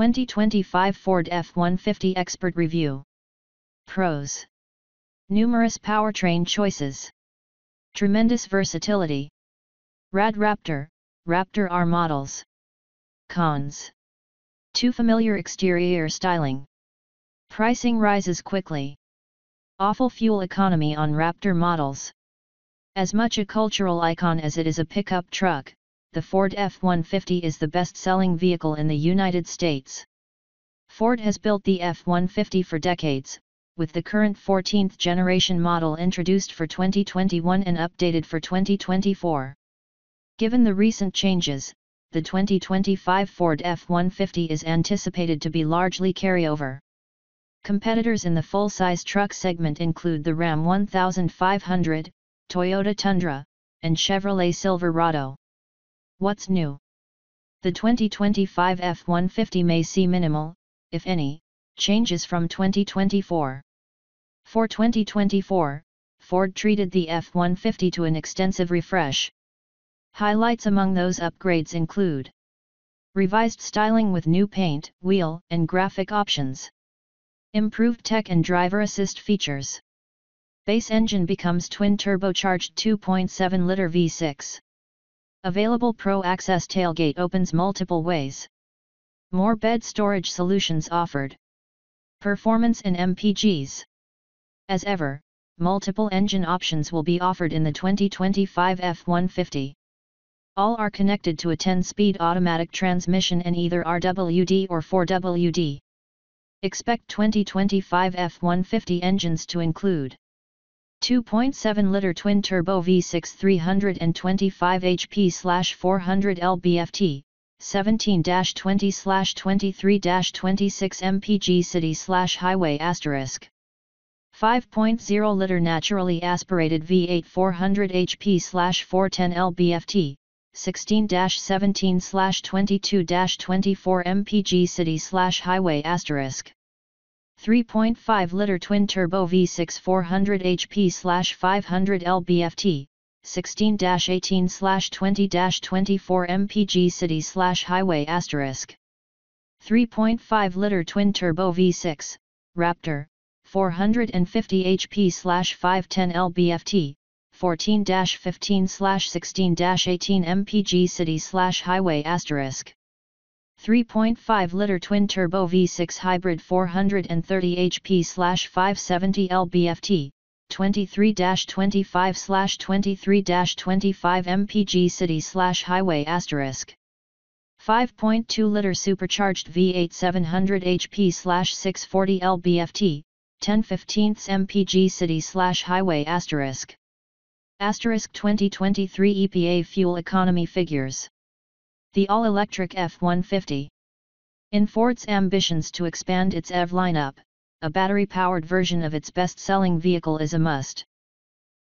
2025 Ford F-150 Expert Review. Pros Numerous powertrain choices. Tremendous versatility. Rad Raptor, Raptor R models. Cons. Too familiar exterior styling. Pricing rises quickly. Awful fuel economy on Raptor models. As much a cultural icon as it is a pickup truck, the Ford F-150 is the best-selling vehicle in the United States. Ford has built the F-150 for decades, with the current 14th generation model introduced for 2021 and updated for 2024. Given the recent changes, the 2025 Ford F-150 is anticipated to be largely carryover. Competitors in the full-size truck segment include the Ram 1500, Toyota Tundra, and Chevrolet Silverado. What's new? The 2025 F-150 may see minimal, if any, changes from 2024. For 2024, Ford treated the F-150 to an extensive refresh. Highlights among those upgrades include Revised styling with new paint, wheel, and graphic options. Improved tech and driver assist features. Base engine becomes twin turbocharged 2.7-liter V6. Available Pro Access tailgate opens multiple ways. More bed storage solutions offered. Performance in MPGs. As ever, multiple engine options will be offered in the 2025 F-150. All are connected to a 10-speed automatic transmission and either RWD or 4WD. Expect 2025 F-150 engines to include 2.7-liter twin-turbo V6 325 HP/400 lb-ft, 17-20/23-26 mpg city/highway asterisk. 5.0-liter naturally aspirated V8 400 HP/410 lb-ft, 16-17/22-24 mpg city/highway asterisk. 3.5-liter twin-turbo V6 400 HP/500 lb-ft, 16-18/20-24 mpg city/highway asterisk. 3.5-liter twin-turbo V6, Raptor, 450 HP/510 lb-ft, 14-15/16-18 mpg city/highway asterisk. 3.5-liter twin-turbo V6 hybrid 430 HP/570 lb-ft, 23-25/23-25 mpg city/highway asterisk. 5.2-liter supercharged V8 700 HP/640 lb-ft, 10/15 mpg city/highway asterisk. Asterisk 2023 EPA fuel economy figures the all-electric F-150. In Ford's ambitions to expand its EV lineup, a battery-powered version of its best-selling vehicle is a must.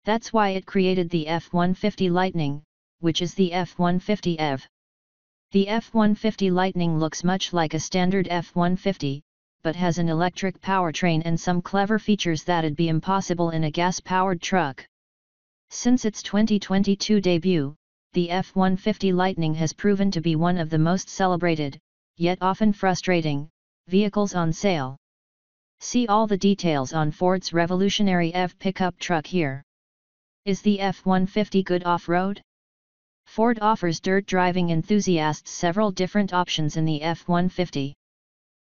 That's why it created the F-150 Lightning, which is the F-150 EV. The F-150 Lightning looks much like a standard F-150, but has an electric powertrain and some clever features that'd be impossible in a gas-powered truck. Since its 2022 debut, the F-150 Lightning has proven to be one of the most celebrated, yet often frustrating, vehicles on sale. See all the details on Ford's revolutionary EV pickup truck here. Is the F-150 good off-road? Ford offers dirt driving enthusiasts several different options in the F-150.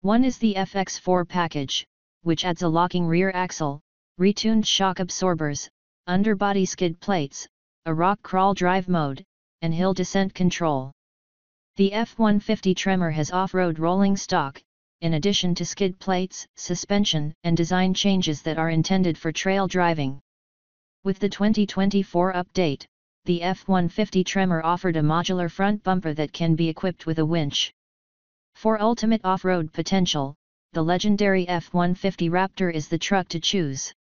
One is the FX4 package, which adds a locking rear axle, retuned shock absorbers, underbody skid plates, a rock crawl drive mode, and hill descent control. The F-150 Tremor has off-road rolling stock, in addition to skid plates, suspension, and design changes that are intended for trail driving. With the 2024 update, the F-150 Tremor offered a modular front bumper that can be equipped with a winch. For ultimate off-road potential, the legendary F-150 Raptor is the truck to choose.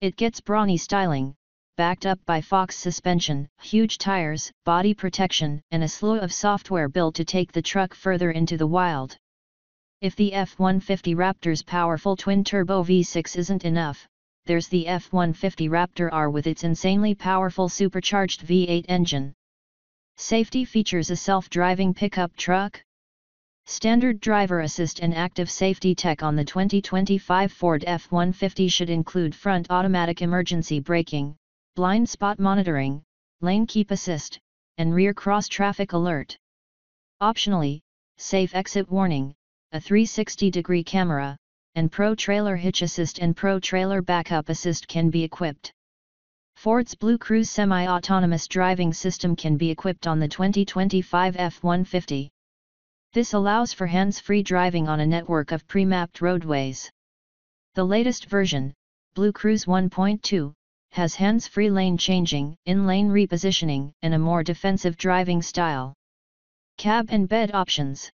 It gets brawny styling, backed up by Fox suspension, huge tires, body protection, and a slew of software built to take the truck further into the wild. If the F-150 Raptor's powerful twin-turbo V6 isn't enough, there's the F-150 Raptor R with its insanely powerful supercharged V8 engine. Safety features a self-driving pickup truck? Standard driver assist and active safety tech on the 2025 Ford F-150 should include front automatic emergency braking, blind spot monitoring, lane keep assist, and rear cross traffic alert. Optionally, safe exit warning, a 360-degree camera, and Pro Trailer Hitch Assist and Pro Trailer Backup Assist can be equipped. Ford's Blue Cruise semi-autonomous driving system can be equipped on the 2025 F-150. This allows for hands-free driving on a network of pre-mapped roadways. The latest version, Blue Cruise 1.2, has hands-free lane changing, in-lane repositioning, and a more defensive driving style. Cab and bed options.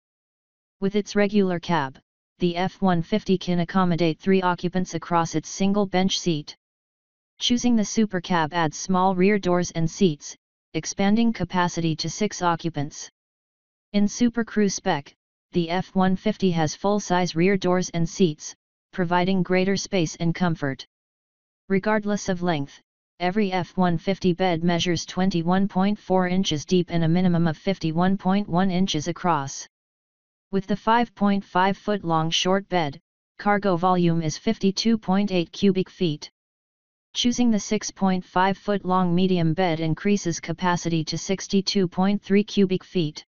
With its regular cab, the F-150 can accommodate three occupants across its single bench seat. Choosing the Super Cab adds small rear doors and seats, expanding capacity to six occupants. In Super Crew spec, the F-150 has full-size rear doors and seats, providing greater space and comfort. Regardless of length, every F-150 bed measures 21.4 inches deep and a minimum of 51.1 inches across. With the 5.5-foot long short bed, cargo volume is 52.8 cubic feet. Choosing the 6.5 foot long medium bed increases capacity to 62.3 cubic feet.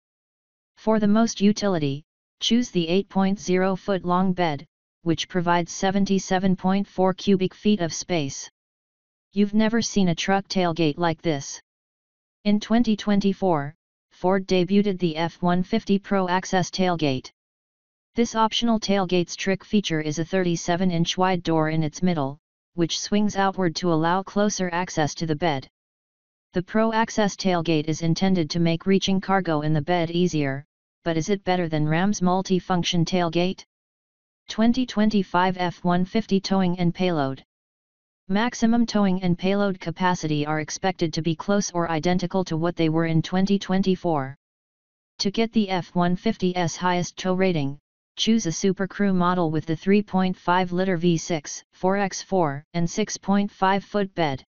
For the most utility, choose the 8.0 foot long bed, which provides 77.4 cubic feet of space. You've never seen a truck tailgate like this. In 2024, Ford debuted the F-150 Pro Access tailgate. This optional tailgate's trick feature is a 37-inch wide door in its middle, which swings outward to allow closer access to the bed. The Pro Access tailgate is intended to make reaching cargo in the bed easier, but is it better than Ram's multi-function tailgate? 2025 F-150 Towing and Payload Maximum towing and payload capacity are expected to be close or identical to what they were in 2024. To get the F-150's highest tow rating, choose a Super Crew model with the 3.5-liter V6, 4x4, and 6.5-foot bed.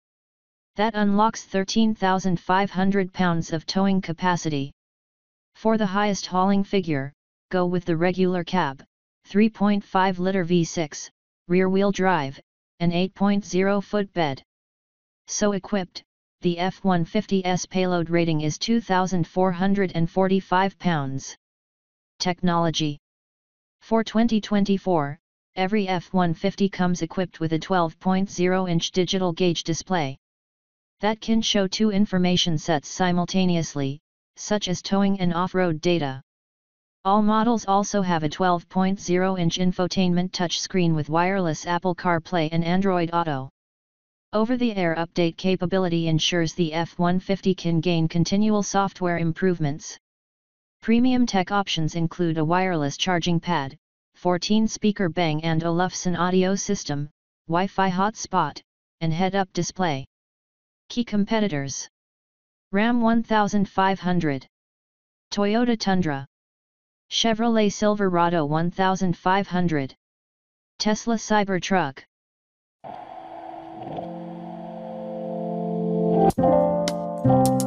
That unlocks 13,500 pounds of towing capacity. For the highest hauling figure, go with the regular cab, 3.5-liter V6, rear-wheel drive, and 8.0-foot bed. So equipped, the F-150's payload rating is 2,445 pounds. Technology For 2024, every F-150 comes equipped with a 12.0-inch digital gauge display. That can show two information sets simultaneously, such as towing and off-road data. All models also have a 12.0-inch infotainment touchscreen with wireless Apple CarPlay and Android Auto. Over-the-air update capability ensures the F-150 can gain continual software improvements. Premium tech options include a wireless charging pad, 14-speaker Bang & Olufsen audio system, Wi-Fi hotspot, and head-up display. Key competitors Ram 1500 Toyota Tundra Chevrolet Silverado 1500, Tesla Cybertruck. Thank